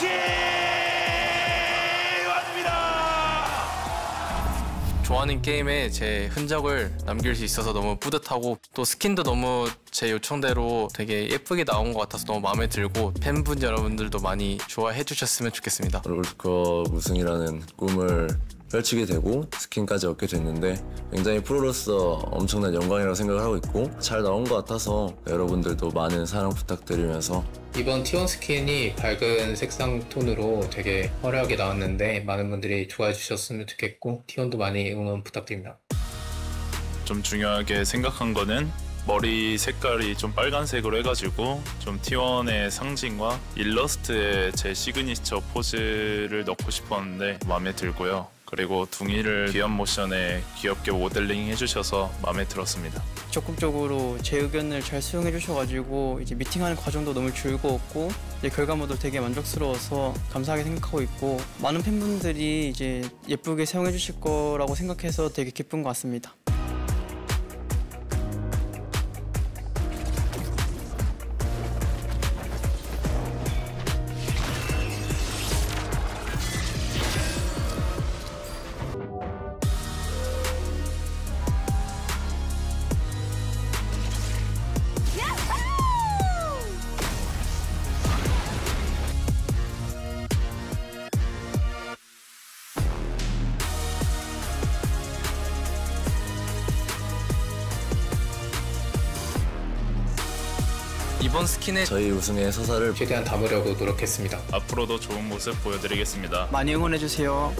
박태영 기원입니다. 좋아하는 게임에 제 흔적을 남길 수 있어서 너무 뿌듯하고 또 스킨도 너무 제 요청대로 되게 예쁘게 나온 것 같아서 너무 마음에 들고 팬분 여러분들도 많이 좋아해 주셨으면 좋겠습니다. 롤드컵 우승이라는 꿈을 펼치게 되고 스킨까지 얻게 됐는데 굉장히 프로로서 엄청난 영광이라고 생각을 하고 있고 잘 나온 것 같아서 여러분들도 많은 사랑 부탁드리면서 이번 T1 스킨이 밝은 색상 톤으로 되게 화려하게 나왔는데 많은 분들이 좋아해 주셨으면 좋겠고 T1도 많이 응원 부탁드립니다. 좀 중요하게 생각한 거는 머리 색깔이 좀 빨간색으로 해가지고 좀 T1의 상징과 일러스트에 제 시그니처 포즈를 넣고 싶었는데 마음에 들고요. 그리고 둥이를 귀환 모션에 귀엽게 모델링 해주셔서 마음에 들었습니다. 적극적으로 제 의견을 잘 수용해 주셔가지고 이제 미팅하는 과정도 너무 즐거웠고 이제 결과물도 되게 만족스러워서 감사하게 생각하고 있고 많은 팬분들이 이제 예쁘게 사용해 주실 거라고 생각해서 되게 기쁜 것 같습니다. 이번 스킨에 저희 우승의 서사를 최대한 담으려고 노력했습니다. 앞으로도 좋은 모습 보여드리겠습니다. 많이 응원해 주세요.